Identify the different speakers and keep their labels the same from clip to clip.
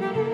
Speaker 1: Thank you.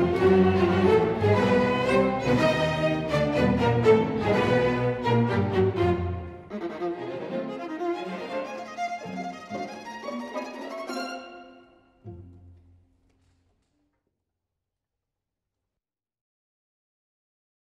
Speaker 1: Música